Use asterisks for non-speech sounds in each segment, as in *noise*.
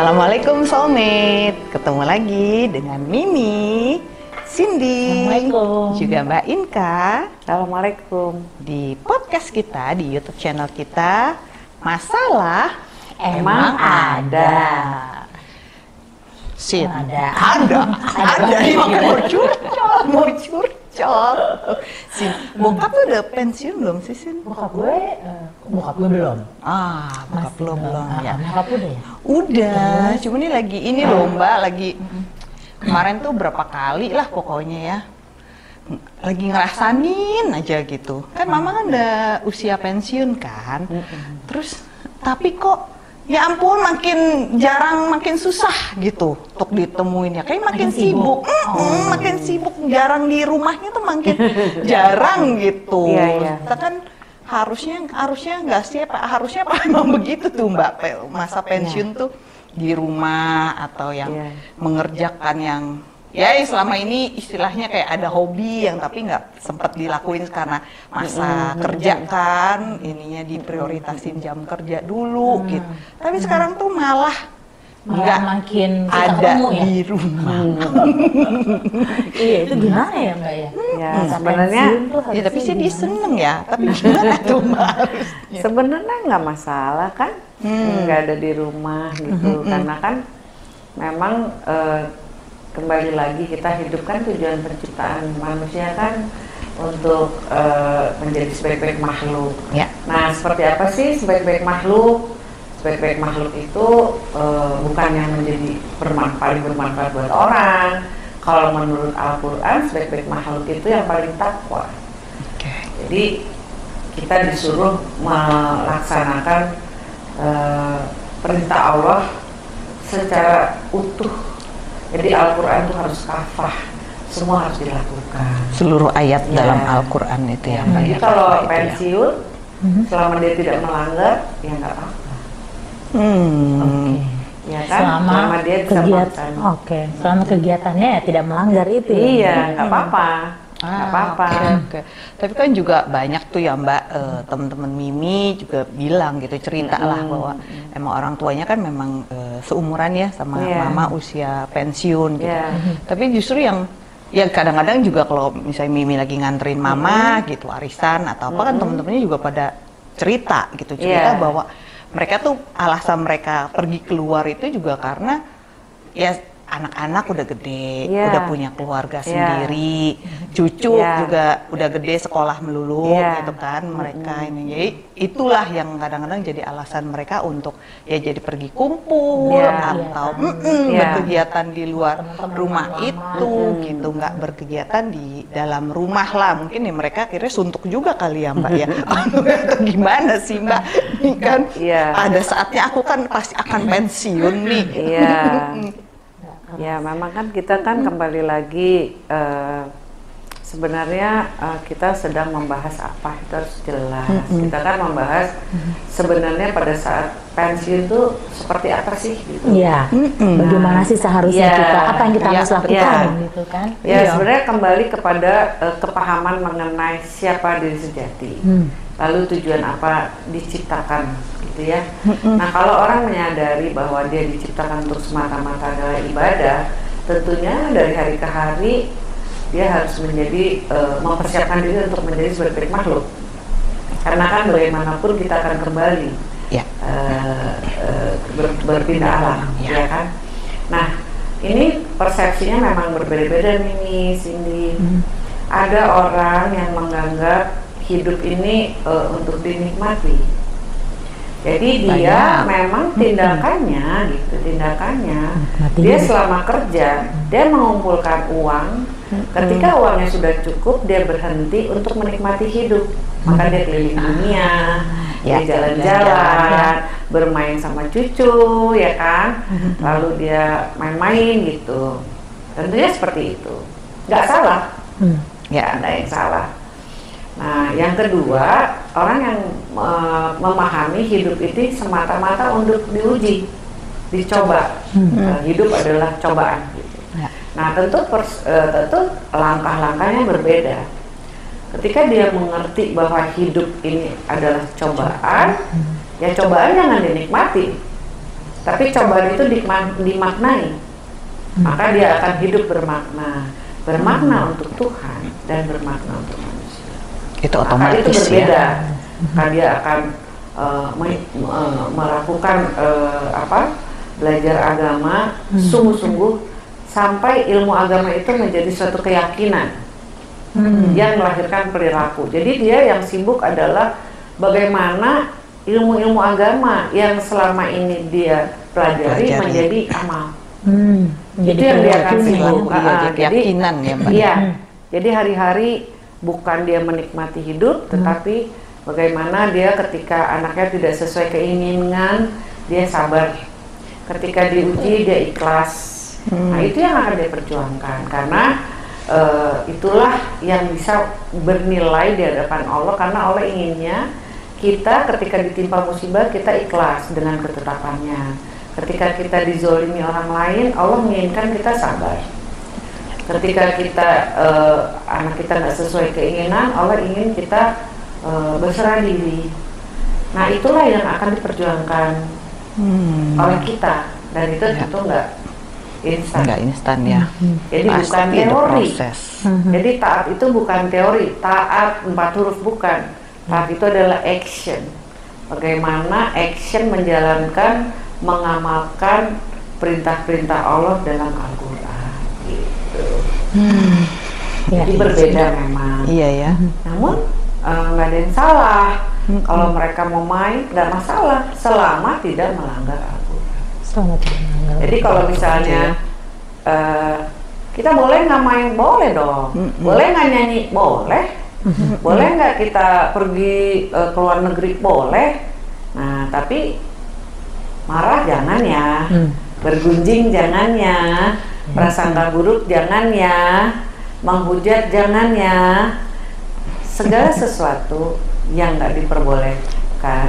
Assalamualaikum soulmate. Ketemu lagi dengan Mimi, Cindy, juga Mbak Inka Assalamualaikum. di podcast kita di YouTube channel kita. Masalah Emang ada. Sin. Ada. Ada. Ada. Ini makanya mau curcol, mau curcol. Sin. Bokap tuh udah pensiun belum sih, Sin? Bokap gue, eh, bokap gue belum. Ah, bokap Masih belum belum Ah, ya. Bokap udah ya? Udah, cuma ini lagi ini loh Mbak, lagi kemarin tuh berapa kali lah pokoknya ya. Lagi ngerasain aja gitu. Kan mama kan udah usia pensiun kan. Terus tapi kok ya ampun makin jarang makin susah gitu untuk ditemuin ya. Kayak makin, Makin sibuk. sibuk. Mm-mm, makin sibuk jarang di rumahnya tuh makin *laughs* jarang gitu. Iya, iya. Kita kan harusnya harusnya nggak sih Pak harusnya Pak emang *laughs* begitu tuh Mbak masa pensiun tuh di rumah atau yang Iya. mengerjakan yang ya selama ini istilahnya kayak ada hobi yang tapi nggak sempat dilakuin karena masa kerja kan ininya diprioritasin jam kerja dulu gitu. Tapi sekarang tuh malah nggak makin ada ketemu ya? di rumah. *laughs* Iya, itu gimana ya Mbak ya? Ya, sebenarnya ya tapi sih dia seneng ya tapi gimana tuh *laughs* sebenarnya nggak masalah kan, Hmm. nggak ada di rumah gitu, karena kan memang eh, kembali lagi kita hidup kan tujuan penciptaan manusia kan untuk eh, menjadi sebaik-baik makhluk. ya Nah, seperti apa sih sebaik-baik makhluk? Sebaik-baik makhluk itu eh, bukan yang menjadi bermanfaat, paling bermanfaat buat orang. Kalau menurut Al-Quran, sebaik-baik makhluk itu yang paling takwa. oke Jadi kita disuruh melaksanakan eh, perintah Allah secara utuh. Jadi Al-Quran itu harus kafah, semua harus dilakukan. seluruh ayat Ya. dalam Al-Quran itu ya Mbak Jadi ya kalau Itu ya. pensiun, Mhm. selama dia tidak melanggar, ya nggak apa-apa. Hmm. Ya kan? Selama, dia bisa kegiat- makan. Oke, selama kegiatannya ya tidak melanggar itu. ya? Iya, nggak apa-apa. Nggak Ah, apa-apa. oke, oke. Tapi kan juga banyak tuh ya Mbak eh, teman-teman Mimi juga bilang gitu cerita lah bahwa emang orang tuanya kan memang eh, seumuran ya sama Iya. mama usia pensiun gitu. Iya. Tapi justru yang ya kadang-kadang juga kalau misalnya Mimi lagi nganterin mama gitu arisan atau apa kan temen-temennya juga pada cerita gitu cerita Iya. bahwa mereka tuh alasan mereka pergi keluar itu juga karena ya anak-anak udah gede, Iya. udah punya keluarga Iya. sendiri, cucu Iya. juga udah gede sekolah melulu Iya. gitu kan mereka ini. Jadi itulah yang kadang-kadang jadi alasan mereka untuk ya jadi pergi kumpul Iya. atau Iya. mm-mm, Iya. berkegiatan di luar Teman-teman rumah lama. itu gitu, nggak berkegiatan di dalam rumah lah. Mungkin nih mereka akhirnya suntuk juga kali ya Mbak ya. *laughs* *laughs* Atau gimana sih Mbak? Ini kan Iya. ada saatnya aku kan pasti akan pensiun nih. Iya. *laughs* Ya, memang kan kita kan kembali lagi eh, sebenarnya eh, kita sedang membahas apa itu harus jelas. Kita kan membahas sebenarnya pada saat pensiun itu seperti apa sih gitu. Iya. Bagaimana sih Iya. seharusnya kita apa yang kita Iya, harus lakukan iya. gitu kan? Ya Iya. sebenarnya kembali kepada eh, kepahaman mengenai siapa diri sejati. Hmm. Lalu tujuan apa diciptakan gitu ya. Nah kalau orang menyadari bahwa dia diciptakan untuk semata-mata adalah ibadah, tentunya dari hari ke hari dia harus menjadi eh, mempersiapkan diri untuk menjadi sebaik makhluk. Karena kan bagaimanapun kita akan kembali Ya. eh, ber- berpindah alam, Ya. ya kan. Nah, ini persepsinya memang berbeda-beda nih, Cindy. Ada orang yang menganggap hidup ini eh, untuk dinikmati. Jadi dia Banyak. memang tindakannya gitu, tindakannya Nikmati dia selama kerja dia mengumpulkan uang. Ketika uangnya sudah cukup, dia berhenti untuk menikmati hidup. Maka dia keliling dunia, Ya, dia jalan-jalan, bermain sama cucu, ya kan. Lalu dia main-main gitu. Tentunya seperti itu. Nggak salah, Hmm. nggak ada yang salah. Nah, yang kedua, orang yang eh, memahami hidup itu semata-mata untuk diuji, dicoba. Eh, hidup adalah cobaan. Gitu. Ya. Nah, tentu pers- eh, tentu langkah-langkahnya berbeda. Ketika dia mengerti bahwa hidup ini adalah cobaan, ya cobaan jangan dinikmati. Tapi cobaan itu dimaknai, maka dia akan hidup bermakna, bermakna untuk Tuhan dan bermakna untuk. Itu Maka otomatis itu berbeda. ya. Maka dia akan uh, me- uh, melakukan uh, apa? Belajar agama sungguh-sungguh sampai ilmu agama itu menjadi suatu keyakinan Hmm. yang melahirkan perilaku. Jadi dia yang sibuk adalah bagaimana ilmu-ilmu agama yang selama ini dia pelajari Pelajari. menjadi amal. Hmm. Jadi Itu yang dia akan ya. sibuk. Iya, Ah, jadi jadi- keyakinan ya Mbak. Iya. Jadi hari-hari bukan dia menikmati hidup, tetapi bagaimana dia ketika anaknya tidak sesuai keinginan, dia sabar. Ketika diuji dia ikhlas. Nah, itu yang akan dia perjuangkan karena eh, itulah yang bisa bernilai di hadapan Allah karena Allah inginnya kita ketika ditimpa musibah kita ikhlas dengan ketetapannya. Ketika kita dizolimi orang lain, Allah menginginkan kita sabar ketika kita eh, anak kita nggak sesuai keinginan Allah ingin kita eh, berserah diri. Nah itulah yang akan diperjuangkan Hmm. oleh kita. Dan itu Ya. tentu nggak instan. Enggak instan ya. jadi Pasti bukan teori. proses. jadi taat itu bukan teori. Taat empat huruf bukan. Taat itu adalah action. Bagaimana action menjalankan mengamalkan perintah-perintah Allah dalam Al-Quran gitu Ya. jadi berbeda memang. Iya ya. namun eh, nggak ada yang salah. Kalau mereka mau main nggak masalah. Selama tidak melanggar Al-Quran menanggal. jadi kalau misalnya eh, kita boleh nggak main? Boleh dong. Mm-mm. boleh nggak nyanyi? Boleh. Boleh nggak kita pergi eh, ke luar negeri? Boleh. Nah tapi marah jangan ya. Hmm. bergunjing jangan ya prasangka buruk jangan ya menghujat jangan ya segala *laughs* sesuatu yang nggak diperbolehkan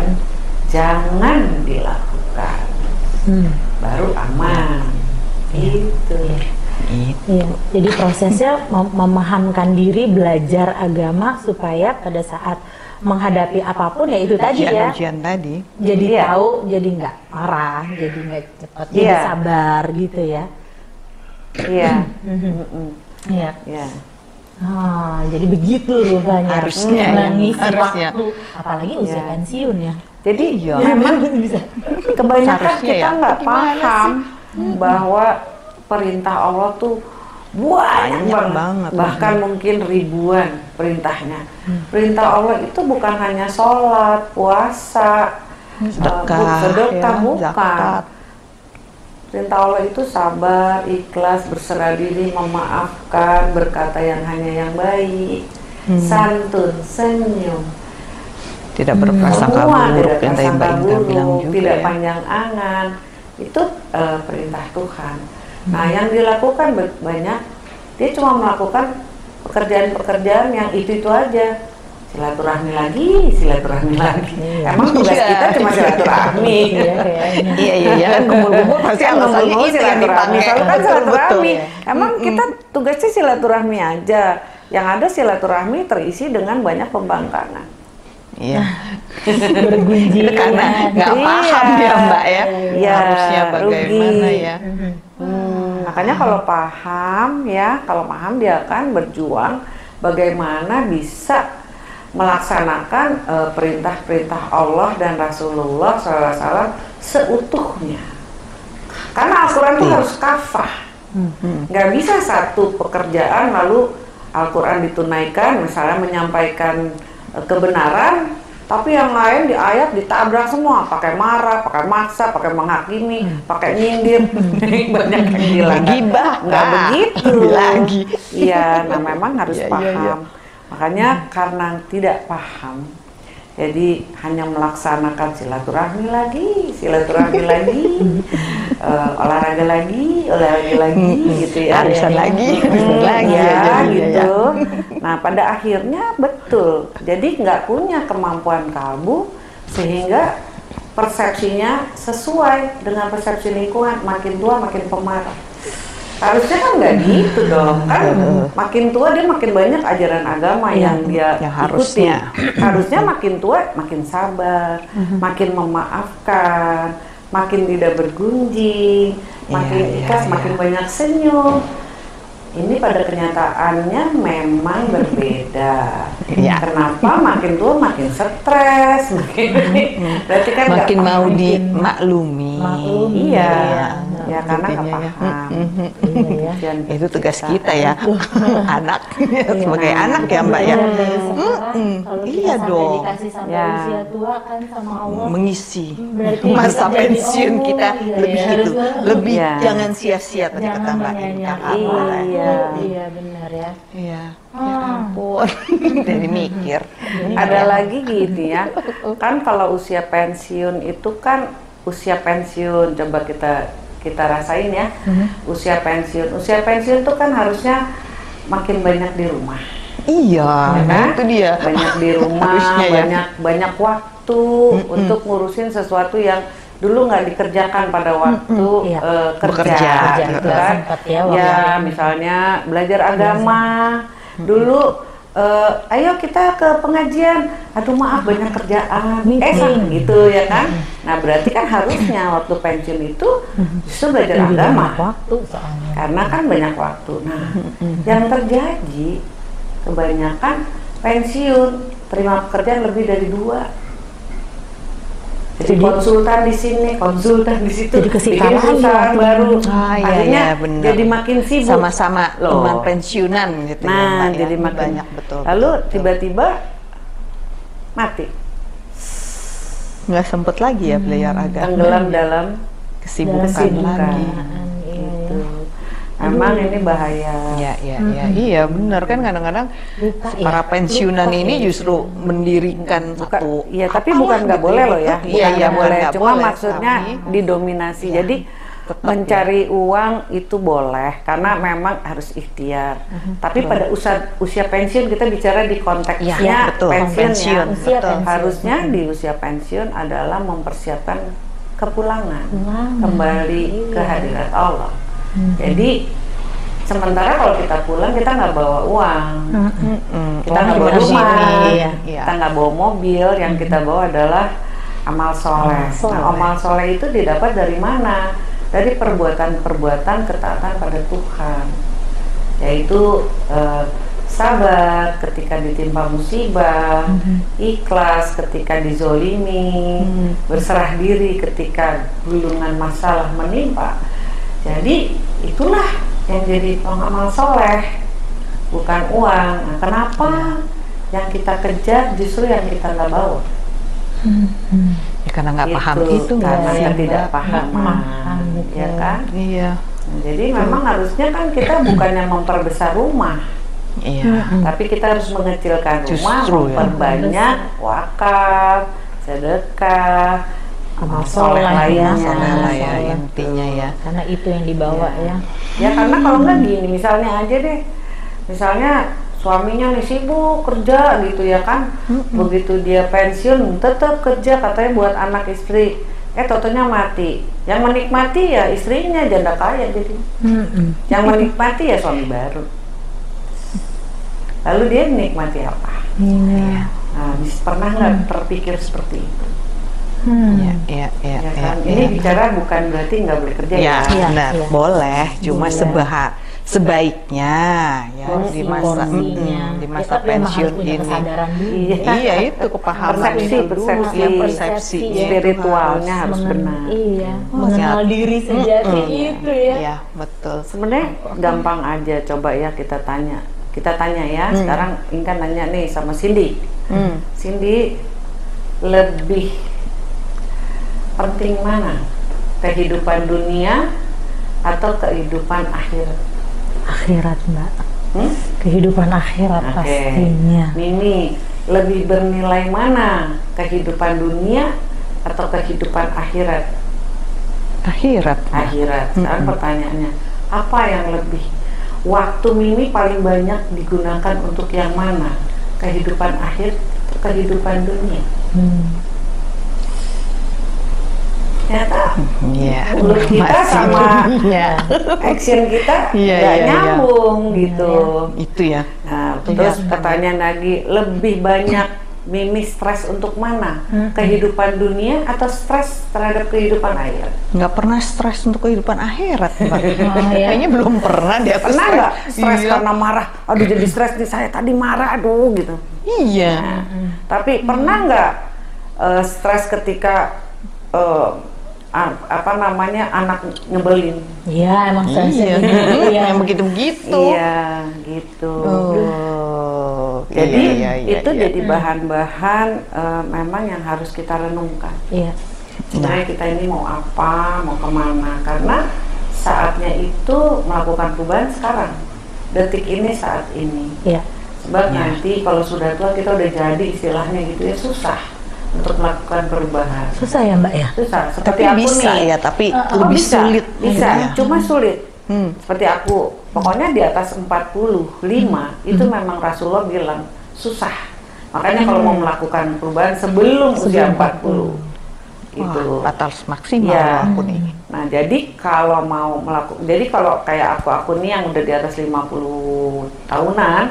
jangan dilakukan Hmm. baru aman itu Gitu. Iya, jadi prosesnya mem- memahamkan diri belajar agama supaya pada saat menghadapi apa pun ya itu tadi ya. Ujian-ujian tadi. Jadi Iya. tahu, jadi nggak marah, jadi nggak cepat, jadi Iya. sabar gitu ya. Iya. Mm-mm. Iya. Iya. Ah, jadi begitu rupanya. Harusnya ya, mengisi harusnya. waktu, apalagi usia Iya. pensiun ya. jadi Iya. memang *laughs* bisa. kebanyakan Seharusnya kita ya. nggak Gimana paham bahwa perintah Allah tuh banyak, Banyak banget, banget. bahkan mungkin ribuan perintahnya. Perintah Allah itu bukan hanya sholat, puasa, Sedekah, bu- sedekah ya, bukan. zakat. Perintah Allah itu sabar, ikhlas, berserah diri, memaafkan, berkata yang hanya yang baik, santun, senyum, Tidak berprasangka semua buruk tidak yang tadi Mbak bilang juga tidak ya. panjang angan. Itu eh, perintah Tuhan. Nah yang dilakukan ba- banyak dia cuma melakukan pekerjaan-pekerjaan yang itu itu aja silaturahmi lagi silaturahmi lagi Iya. emang tugas Iya. kita cuma silaturahmi Iya, kayaknya. Iya iya iya kan kumpul-kumpul pasti kan yang silaturahmi. Soalnya kan silaturahmi emang kita tugasnya silaturahmi aja yang ada silaturahmi terisi dengan banyak pembangkangan Iya. *laughs* Bergunjingan. Karena nggak Iya. paham ya Mbak ya. Iya, Harusnya bagaimana rugi. ya. Hmm, makanya kalau paham ya, kalau paham dia akan berjuang bagaimana bisa melaksanakan eh, perintah-perintah Allah dan Rasulullah SAW seutuhnya. Karena Al-Quran itu harus kafah, nggak bisa satu pekerjaan lalu Al-Quran ditunaikan, misalnya menyampaikan eh, kebenaran, tapi yang lain di ayat ditabrak semua, pakai marah, pakai maksa, pakai menghakimi, pakai nyindir, *laughs* *laughs* banyak yang bilang Gibah. nggak begitu. lagi. Iya, nah memang harus *laughs* iya, paham. Makanya karena tidak paham, jadi hanya melaksanakan silaturahmi lagi, silaturahmi lagi, *laughs* eh, olahraga lagi, olahraga lagi, gitu ya. Arisan lagi, Hmm, arisan lagi ya, ya gitu. Nah pada akhirnya betul, jadi nggak punya kemampuan kalbu sehingga persepsinya sesuai dengan persepsi lingkungan. Makin tua makin pemarah. Harusnya kan nggak gitu dong, kan makin tua dia makin banyak ajaran agama yang dia Yang ikuti. harusnya. Harusnya makin tua makin sabar, makin memaafkan, makin tidak bergunjing, makin Iya, iya, ikhlas, iya. makin banyak senyum. Ini pada kenyataannya memang berbeda. Iya. Kenapa makin tua makin stres, *laughs* makin berarti kan Makin mau dimaklumi. Maklumi. Iya, Iya. Ya karena nggak ya. paham. Iya ya. Tujuan Itu tugas kita ya, *laughs* anak sebagai anak ya Mbak ya. Iya sampai dong. Ya. usia tua kan sama Allah Mengisi masa pensiun kita iya, lebih iya. gitu, lebih Iya. jangan sia-sia tadi kata Mbak Iya. iya benar ya Iya. Ya Ah. ampun, *laughs* jadi mikir. Ada lagi gitu ya, kan kalau usia pensiun itu kan usia pensiun coba kita kita rasain ya, usia pensiun. Usia pensiun itu kan harusnya makin banyak di rumah, Iya, ya nah kan? itu dia. Banyak di *laughs* rumah, Harusnya ya. banyak banyak waktu untuk ngurusin sesuatu yang dulu nggak dikerjakan pada waktu Iya. eh, kerja, Bekerja, gitu kan. sempat ya Ya, misalnya belajar agama. Dulu eh, ayo kita ke pengajian. Aduh maaf banyak kerjaan. Eh gitu ya kan. Nah, berarti kan harusnya waktu pensiun itu justru belajar agama. waktu soalnya Karena kan banyak waktu. Nah, yang terjadi kebanyakan pensiun terima pekerjaan lebih dari dua. Jadi Jadi- konsultan di sini, konsultan di situ, Jadi bikin perusahaan baru. Ah, iya, Akhirnya iya, benar. jadi makin sibuk. Sama-sama Loh. teman pensiunan gitu ya, Nah, ya. jadi makin banyak betul. Lalu tiba-tiba mati, nggak sempet lagi ya belajar agama. tenggelam dalam Kesibukan, kesibukan. lagi. Memang ini bahaya. Iya, iya, iya, iya, benar kan kadang-kadang ya, para pensiunan lupa ini ya. justru mendirikan Bukan, satu. iya tapi bukan nggak gitu boleh loh ya. Iya, Bukan iya, boleh. Cuma boleh, maksudnya tapi- didominasi. Iya. Jadi Tetap mencari uang itu boleh karena memang harus ikhtiar. Tapi pada usia usia pensiun kita bicara di konteksnya Iya, betul. pensiun, Pensiun, ya. Usia betul. pensiun. Harusnya di usia pensiun adalah mempersiapkan kepulangan, Pulangan. kembali ke Iya. hadirat Allah. Jadi sementara kalau kita pulang kita nggak bawa uang, Mm-mm. kita Oh, nggak bawa rumah. Iya. Iya. kita nggak bawa mobil, yang kita bawa adalah amal soleh. Amal soleh. Nah, amal soleh itu didapat dari mana? Dari perbuatan-perbuatan ketaatan pada Tuhan, yaitu eh, sabar ketika ditimpa musibah, ikhlas ketika dizolimi, berserah diri ketika gulungan masalah menimpa. Jadi itulah yang jadi pengamal soleh, bukan uang. Nah, kenapa yang kita kejar justru yang kita nggak bawa? Ya, karena nggak paham Gitu, itu nggak karena Mbak? ketidakpahaman, paham, betul. ya kan? Iya, Nah, Jadi memang harusnya kan kita bukannya memperbesar rumah, iya. tapi kita harus mengecilkan rumah, Justru ya. memperbanyak wakaf, sedekah, amal soleh ya. lainnya. Soleh lah ya soleh. intinya ya. karena itu yang dibawa ya Ya karena kalau nggak gini, misalnya aja deh, misalnya suaminya nih sibuk kerja gitu ya kan, begitu dia pensiun tetap kerja katanya buat anak istri, eh totonya mati. Yang menikmati ya istrinya janda kaya jadi, yang menikmati ya suami baru. Lalu dia menikmati apa? Iya. Nah, pernah nggak terpikir seperti itu? Hmm. Iya. Ya iya, kan? Ini bicara bukan berarti nggak boleh kerja Ya, ya. Iya, benar. iya. Boleh, cuma Boleh. sebaha, sebaiknya ya di masa mm, di Ya, masa harus pensiun ini. Iya. Iya, itu kepahaman Persepsi, itu dulu. persepsi. Ya, persepsi Persepsi. Spiritualnya harus Mengen- benar. iya Oh, mengenal diri sejati Mm-mm. itu ya Iya, betul. Sebenarnya gampang aja coba ya kita tanya. Kita tanya ya. Sekarang Inka nanya nih sama Cindy. Hmm. Cindy lebih penting mana? Kehidupan dunia atau kehidupan akhirat? akhirat mbak Hmm? kehidupan akhirat Oke. pastinya Mimi, lebih bernilai mana? Kehidupan dunia atau kehidupan akhirat? Akhirat. akhirat. Sekarang pertanyaannya, apa yang lebih? Waktu Mimi paling banyak digunakan untuk yang mana? Kehidupan akhir atau kehidupan dunia? Hmm. Ternyata mulut *laughs* kita Masih sama dunia. action kita Iya, nggak iya, iya. nyambung gitu. Itu ya. Nah, Iya. terus pertanyaan lagi, lebih banyak Mimi stres untuk mana? Kehidupan dunia atau stres terhadap kehidupan akhirat? nggak pernah stres untuk kehidupan akhirat mbak *laughs* Oh, iya. kayaknya belum pernah aku Pernah nggak stres Iya. karena marah? Aduh jadi stres nih saya tadi marah, aduh gitu. iya Tapi pernah nggak eh, stres ketika a- apa namanya anak nyebelin? Iya, emang sensitif. *laughs* iya Iya. yang begitu begitu Iya, gitu. oh Jadi iya, iya, itu iya. jadi bahan-bahan eh, memang yang harus kita renungkan. Iya. Sebenarnya kita ini mau apa, mau ke mana? Karena saatnya itu melakukan perubahan sekarang, detik ini saat ini. Iya. Sebab Iya. nanti kalau sudah tua kita udah jadi istilahnya gitu ya susah untuk melakukan perubahan. Susah ya, Mbak ya? Susah. Seperti tapi aku bisa nih. ya tapi Uh, lebih bisa, sulit Bisa, ya. cuma sulit. Hmm. Seperti aku, pokoknya di atas 45 itu memang Rasulullah bilang susah. Makanya kalau mau melakukan perubahan sebelum usia Sebelum 40 gitu. Wah, batas maksimal Iya. aku nih Nah, jadi kalau mau melakukan jadi kalau kayak aku-aku nih yang udah di atas 50 tahunan,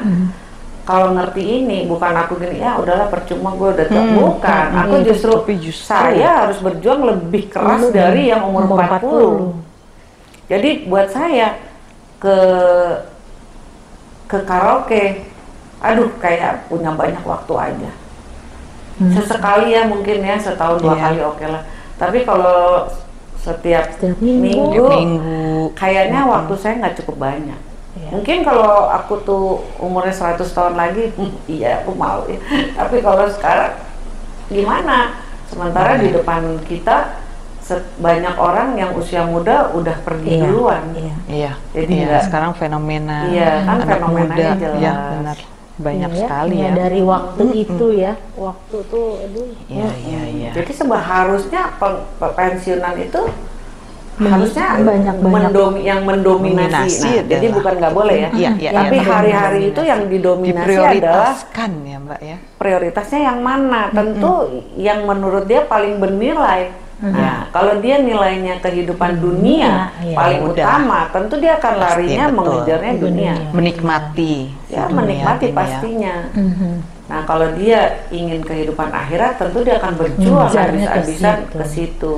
kalau ngerti ini bukan aku gini ya udahlah percuma gue udah tua." Hmm, bukan. hmm, Aku hmm. justru, Tapi justru- saya harus berjuang lebih keras Lebih. dari yang umur, Umur 40. Jadi buat saya ke ke karaoke, aduh kayak punya banyak waktu aja. Hmm. Sesekali ya mungkin ya setahun dua Iya. kali oke lah. Tapi kalau setiap, Setiap minggu. minggu, Tiap minggu kayaknya waktu saya nggak cukup banyak. Iya. Mungkin kalau aku tuh umurnya 100 tahun lagi, hmm, *laughs* iya aku mau ya. Tapi kalau sekarang gimana? Sementara di depan kita banyak orang yang usia muda udah pergi Iya. duluan. Iya. iya Jadi iya, nggak- sekarang fenomena Iya, kan anak fenomenanya muda jelas. ya benar banyak Iya, sekali ya Dari waktu itu ya, waktu tuh, aduh. iya iya iya Jadi seharusnya pensiunan itu harusnya banyak-banyak. mendomi- yang mendominasi. Dominasi Nah, jadi adalah- bukan nggak boleh ya. Iya, iya, Tapi iya. hari-hari itu yang didominasi adalah ya mbak ya prioritasnya yang mana? Tentu yang menurut dia paling bernilai. Nah, kalau dia nilainya kehidupan dunia iya. paling Udah. utama, tentu dia akan Pasti, larinya betul. mengejarnya dunia. Dunia. menikmati Ya, dunia menikmati ya. pastinya. Mhm. Nah, kalau dia ingin kehidupan akhirat, tentu dia akan berjuang ke habis-habisan situ. ke situ.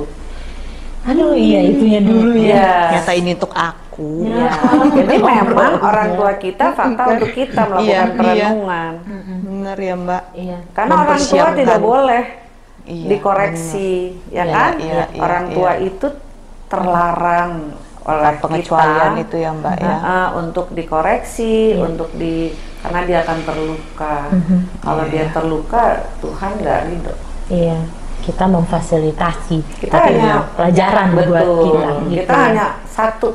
Aduh, iya itunya dulu ya. Iya. ternyata ini untuk aku Ya, Jadi memang orang tua kita fakta untuk kita melakukan Iya, iya. perenungan. benar ya mbak Iya. Karena orang tua tidak boleh Iya, dikoreksi, ya Iya, kan? iya, iya, orang iya. tua itu terlarang oleh pengecualian kita itu ya mbak ya uh, uh, untuk dikoreksi, untuk di karena dia akan terluka. Kalau Iya, dia iya. terluka, Tuhan nggak ridho. Iya. Kita memfasilitasi. Kita Tapi hanya- pelajaran buat Betul. kita. gitu. Kita hanya satu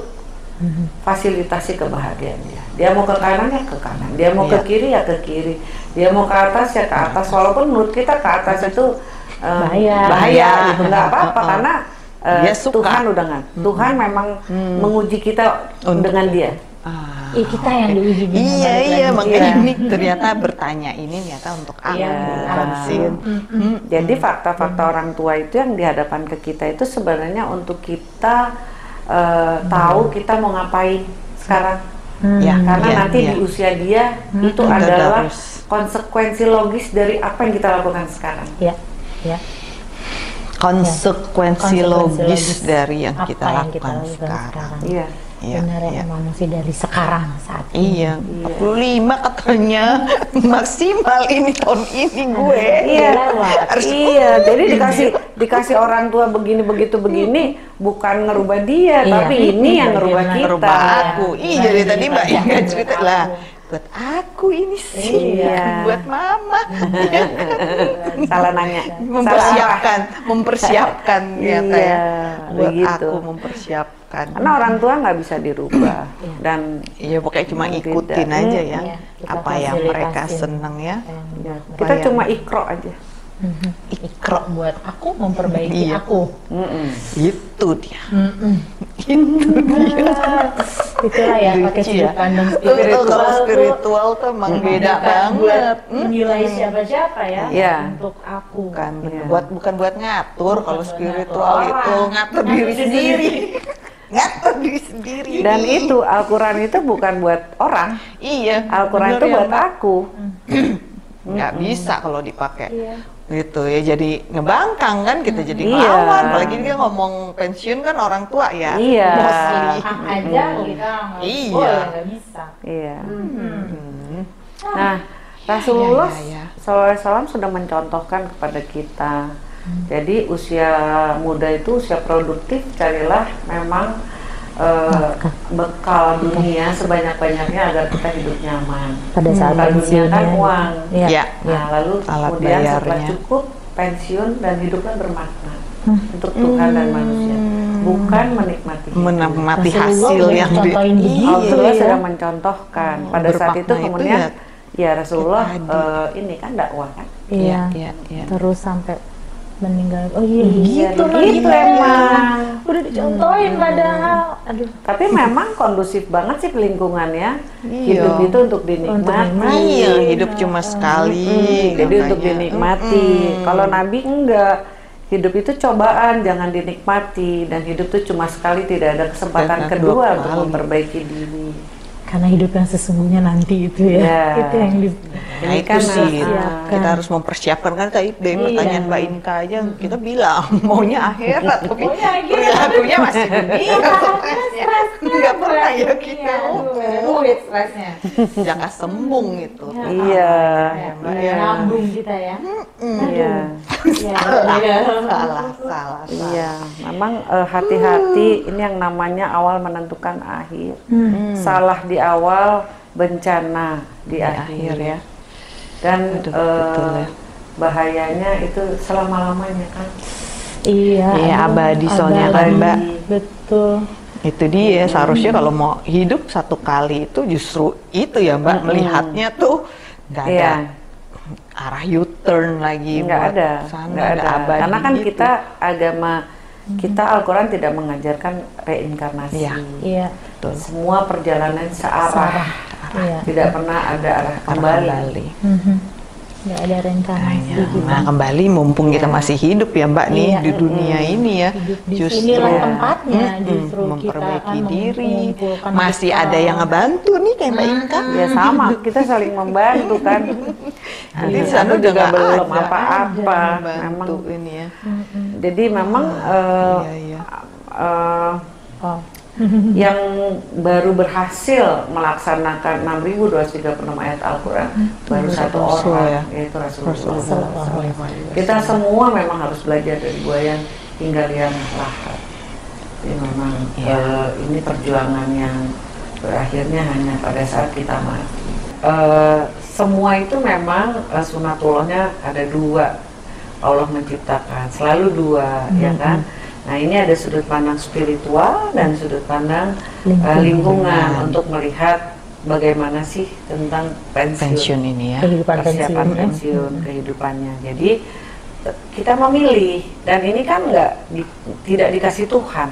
fasilitasi kebahagiaan dia. Dia mau ke kanan ya ke kanan, dia mau Iya. ke kiri ya ke kiri, dia mau ke atas ya ke atas. Walaupun menurut kita ke atas itu eh, Bahaya. bahaya, Bahaya. gitu nggak apa-apa Heeh. *laughs* karena eh, Dia suka. Tuhan udah nggak. Tuhan memang menguji kita Untuk- dengan dia. Ah, Ih, kita yang diuji gimana iya iya makanya Iya. ini ternyata bertanya ini ternyata untuk aku Iya. bukan sih Hmm. Jadi fakta-fakta orang tua itu yang dihadapan ke kita itu sebenarnya untuk kita eh, tahu kita mau ngapain sekarang. Hmm. Ya, Karena iya, nanti iya. di usia dia itu Kita adalah harus- konsekuensi logis dari apa yang kita lakukan sekarang. Iya. Iya. konsekuensi Konsekuensi logis logis dari yang apa kita yang lakukan kita lakukan sekarang. sekarang. Iya. Iya, Benar ya, iya. emang mesti dari sekarang saat ini. Iya, 45 katanya *laughs* maksimal ini tahun ini gue. Iya. Harus- iya. Jadi dikasih dikasih orang tua begini begitu begini bukan ngerubah dia, Iya. tapi ini yang ngerubah Bagaimana kita. Merubah aku. Iya. Iya, dari tadi Mbak Iya. Inga cerita lah. Buat aku ini sih, Iya. *laughs* buat mama. *laughs* Salah nanya. Salah mempersiapkan, *laughs* mempersiapkan ya Iya, buat begitu. aku mempersiapkan. Karena orang tua nggak bisa dirubah dan Iya pokoknya cuma Tidak. ikutin aja ya Iya, apa yang mereka seneng ya. Ya, kita cuma ikro aja. Mhm. Ikro buat aku memperbaiki Iya. aku. Mm-mm. Itu dia. Itulah ya pakai Lucu sudut ya. pandang Tuh, tuh, spiritual. kalau tuh spiritual tuh emang beda banget. menilai siapa-siapa ya Iya. untuk aku. Bukan Iya. buat bukan buat ngatur kalau spiritual ngatur itu orang. ngatur diri diri sendiri. ngatur diri sendiri. Dan itu Al-Quran itu bukan buat orang, iya. Al-Quran itu ya, buat aku. *clears throat* nggak bisa kalau dipakai Iya. Gitu ya jadi ngebangkang kan kita jadi Iya. ngelawan apalagi dia ngomong pensiun kan orang tua ya Iya. mostly aja kita nggak Iya. boleh, nggak bisa. Iya. Hmm. Nah, Rasulullah Iya, iya, iya. SAW sudah mencontohkan kepada kita. Jadi usia muda itu usia produktif, carilah memang eh, bekal dunia sebanyak-banyaknya agar kita hidup nyaman. Pada saat dunia kan uang. Iya. Ya. Nah, lalu Alat kemudian setelah bayarnya. cukup pensiun dan hidupnya bermakna untuk Tuhan dan manusia, bukan menikmati. menikmati Rasulullah hasil yang di begitu. Rasulullah ya. sudah mencontohkan. Pada saat itu bermakna itu kemudian ya ya Rasulullah eh, ini kan dakwah kan. Iya. iya, iya. Terus sampai meninggal. Oh iya, Iya, gitu loh gitu kita. emang. Udah dicontohin padahal. Aduh. Tapi memang kondusif banget sih lingkungannya. Iya. Hidup itu untuk dinikmati. Iya, hidup cuma sekali. Hmm, jadi untuk katanya. dinikmati. Mm-mm. Kalau Nabi enggak. Hidup itu cobaan, jangan dinikmati. Dan hidup itu cuma sekali, tidak ada kesempatan kedua dua untuk memperbaiki diri. Karena hidup yang sesungguhnya nanti itu ya. Iya. *laughs* Itu yang di Nah itu kan sih kita harus mempersiapkan kan kayak dari Iya. pertanyaan Mbak Inka aja kita bilang *laughs* maunya akhirat tapi perilakunya *laughs* masih begini stresnya nggak pernah ya kita Duit stresnya. jaka sembung itu Iya. Ya, ya. Nambung kita ya. Iya. Iya. Iya. salah salah Iya, memang eh, hati-hati ini yang namanya awal menentukan akhir. Salah di awal, bencana di, Di akhir. akhir ya Dan Aduh, eh, betul ya. bahayanya itu selama-lamanya kan. Iya. Iya, aduh, abadi soalnya kan, abadi. Mbak. Betul. itu dia seharusnya kalau mau hidup satu kali itu justru itu ya Mbak melihatnya tuh nggak ada Iya. arah U-turn lagi Nggak ada, nggak ada. abadi Karena kan gitu. kita agama kita Al-Quran tidak mengajarkan reinkarnasi. Iya. Iya. Betul. Semua perjalanan searah. Iya. Tidak pernah ada arah kembali. kembali. Mhm. Nggak ada reinkarnasi Makanya, gitu. Nah kembali mumpung kita masih hidup ya Mbak nih Iya. di dunia ini ya di justru sinilah ya. tempatnya justru kita memperbaiki akan diri masih bekal. ada yang ngebantu nih kayak Mbak Inka Ya sama, kita saling membantu kan. Nanti Di sana juga belum apa-apa. Memang ini ya jadi memang eh, Iya, iya. eh, Oh. *laughs* yang baru berhasil melaksanakan 6.236 ayat Al-Quran baru satu orang ya. yaitu Rasulullah. Rasulullah. Kita semua memang harus belajar dari buaya hingga liang lahat. Jadi memang Iya. eh, ini perjuangan yang berakhirnya hanya pada saat kita mati. Eh, semua itu memang eh, sunatullahnya ada dua. Allah menciptakan selalu dua, ya kan? Nah ini ada sudut pandang spiritual dan sudut pandang eh, Lingkungan. lingkungan untuk melihat bagaimana sih tentang pensiun pensiun ini ya Kehidupan persiapan pensiun ya. pensiun kehidupannya. Jadi kita memilih dan ini kan nggak di- tidak dikasih Tuhan.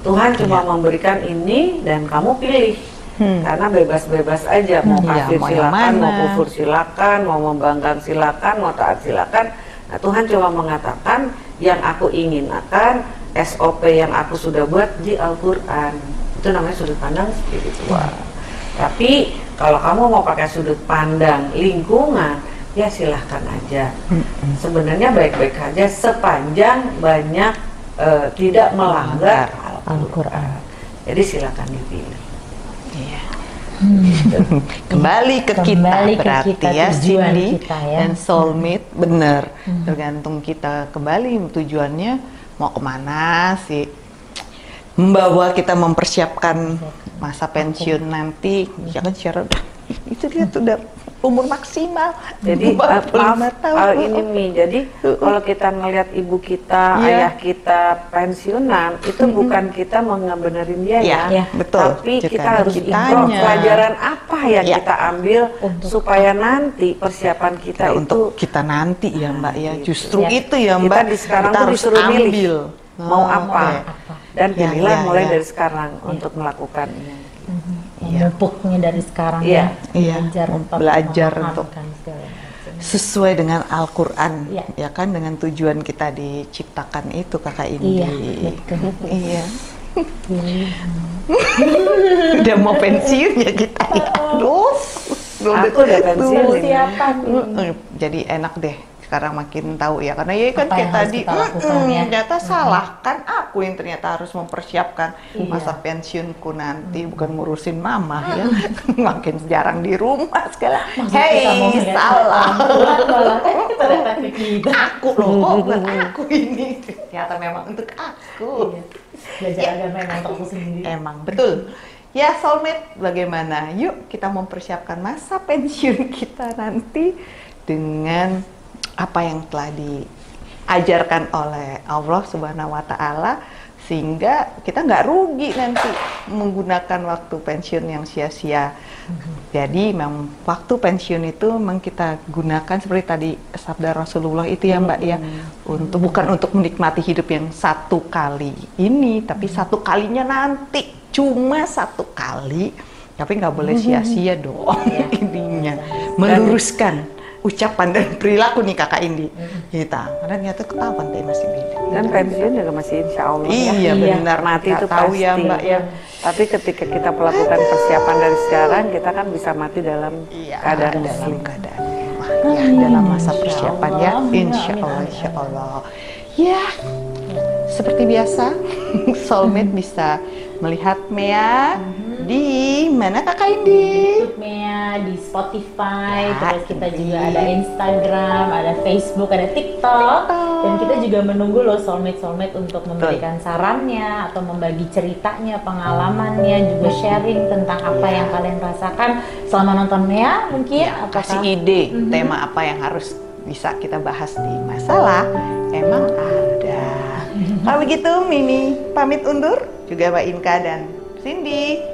Tuhan cuma memberikan ini dan kamu pilih. Hmm. Karena bebas-bebas aja mau Hmm, iya, kafir mau yang silakan, mau kufur silakan, mau membangkang silakan, mau taat silakan. Nah, Tuhan cuma mengatakan yang aku ingin akan SOP yang aku sudah buat di Al-Qur'an. Itu namanya sudut pandang spiritual. Tapi kalau kamu mau pakai sudut pandang lingkungan, ya silahkan aja. Sebenarnya baik-baik aja sepanjang banyak eh, tidak melanggar Al-Quran. Al-Quran. Jadi silakan dipilih. Iya. Kembali ke kita Kembali ke berarti kita, ya Cindy. kita ya. dan soulmate bener. Tergantung kita kembali tujuannya mau ke mana sih? Membawa kita mempersiapkan masa pensiun nanti. Ya kan secara itu dia tuh udah umur maksimal Jadi 45 eh, tahun eh, ini Mi, jadi kalau kita ngelihat ibu kita, Iya. ayah kita pensiunan, itu bukan kita mau ngebenerin dia Iya, ya, iya, betul. tapi Kita kita harus improve pelajaran apa yang Iya. kita ambil Untuk- supaya nanti persiapan kita Nah, itu untuk kita nanti ya Mbak ya gitu. justru Ya. itu ya kita Mbak di sekarang kita tuh harus disuruh milih ambil mau Oh, apa oke. dan Ya, pilihlah ya, mulai ya. dari sekarang untuk melakukannya. Iya. memupuknya dari sekarang Iya. ya Iya, belajar untuk belajar untuk- sesuai dengan Al-Quran Iya. ya kan dengan tujuan kita diciptakan itu kakak ini Iya, iya udah mau pensiun ya kita ya. aduh Aku udah pensiun. Siapa nih? Jadi enak deh sekarang makin tahu ya karena ya kan Apa kayak tadi mm, ya? ternyata salah kan aku yang ternyata harus mempersiapkan Iya. masa pensiunku nanti bukan ngurusin mama ya *laughs* makin jarang di rumah segala hei salah *laughs* aku loh kok bukan aku ini ternyata memang untuk aku Iya. Belajar agama yang untuk aku sendiri. Emang betul. Ya soulmate, bagaimana? Yuk kita mempersiapkan masa pensiun kita nanti dengan apa yang telah diajarkan oleh Allah Subhanahu Wa Taala sehingga kita nggak rugi nanti menggunakan waktu pensiun yang sia-sia. Jadi memang waktu pensiun itu memang kita gunakan seperti tadi sabda Rasulullah itu ya Mbak ya. Untuk bukan untuk menikmati hidup yang satu kali ini tapi satu kalinya nanti. Cuma satu kali tapi nggak boleh sia-sia dong *laughs* ininya. Meluruskan ucapan dan perilaku nih kakak Indi kita karena ternyata ketahuan deh masih beda Dan pensiun juga masih insya Allah ya. iya Iya. benar Mati Nggak itu tahu ya pasti. Mbak ya Tapi ketika kita melakukan persiapan dari sekarang, kita kan bisa mati dalam Iya, keadaan dalam muslim. keadaan Wah, ya, dalam masa Insya persiapan ya, insya Allah, insya Allah. Ya, seperti biasa, *laughs* soulmate bisa melihat Mea di mana kakak Indi? YouTube Mea di Spotify, Ya, terus kita ini. juga ada Instagram, ada Facebook, ada TikTok, dan kita juga menunggu loh soulmate soulmate untuk memberikan sarannya atau membagi ceritanya, pengalamannya, juga sharing tentang apa yang kalian rasakan selama nonton Mea mungkin Ya, apakah kasih ide tema apa yang harus bisa kita bahas di masalah emang ada. *laughs* Kalau begitu Mimi pamit undur juga Mbak Inka dan Cindy.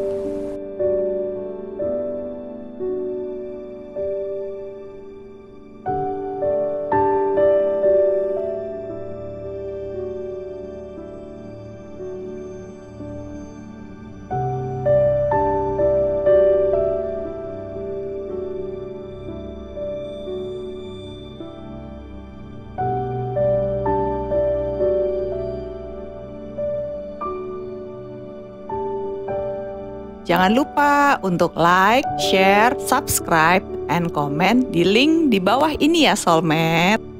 Jangan lupa untuk like, share, subscribe, and comment di link di bawah ini ya Soulmate.